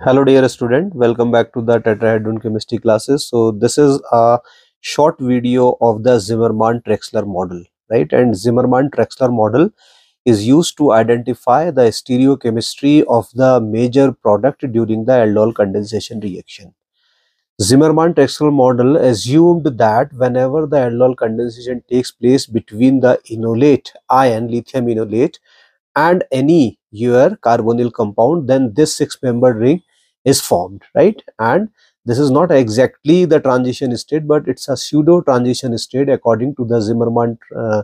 Hello dear student, welcome back to the tetrahedron chemistry classes. So this is a short video of the Zimmerman-Traxler model, right? And Zimmerman-Traxler model is used to identify the stereochemistry of the major product during the aldol condensation reaction. Zimmerman-Traxler model assumed that whenever the aldol condensation takes place between the enolate ion, lithium enolate and any your carbonyl compound then this six membered ring is formed right? And this is not exactly the transition state but it's a pseudo transition state according to the Zimmerman uh,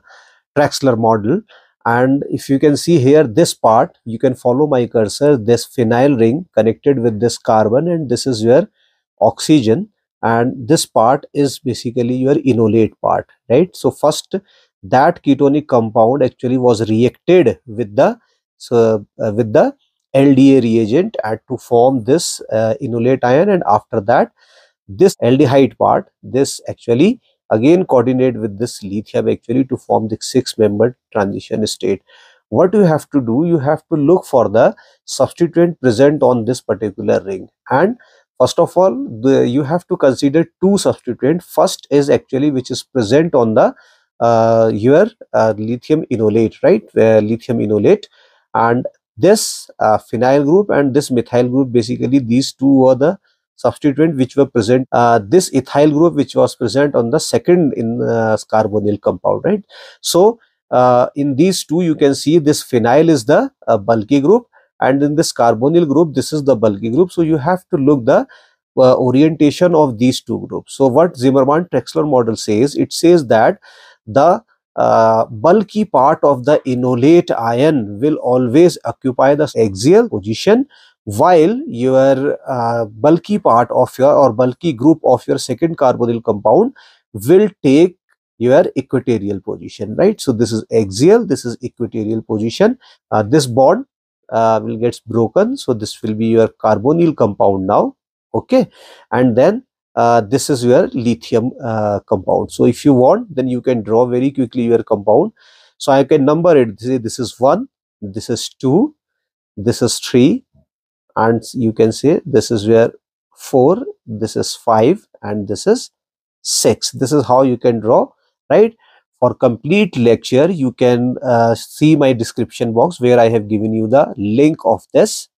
Traxler model. And if you can see here this part you can follow my cursor this phenyl ring connected with this carbon and this is your oxygen. And this part is basically your enolate part right? So first that ketonic compound actually was reacted with the so uh, with the LDA reagent and to form this uh, enolate ion and after that this aldehyde part this actually again coordinate with this lithium actually to form the six membered transition state. What you have to do you have to look for the substituent present on this particular ring. And first of all the, you have to consider two substituent. First is actually which is present on the uh, your uh, lithium enolate right? Uh, lithium enolate and this uh, phenyl group and this methyl group basically these two were the substituent which were present uh, this ethyl group which was present on the second in uh, carbonyl compound right? So uh, in these two you can see this phenyl is the uh, bulky group and in this carbonyl group this is the bulky group. So you have to look the uh, orientation of these two groups. So what Zimmerman Traxler model says it says that the uh, bulky part of the enolate ion will always occupy the axial position while your uh, bulky part of your or bulky group of your second carbonyl compound will take your equatorial position right? So this is axial this is equatorial position. Uh, this bond uh, will gets broken. So this will be your carbonyl compound now okay? And then uh, this is your lithium uh, compound. So if you want, then you can draw very quickly your compound. So I can number it. This, this is 1, this is 2, this is 3, and you can say this is where 4, this is 5, and this is 6. This is how you can draw, right? For complete lecture, you can uh, see my description box where I have given you the link of this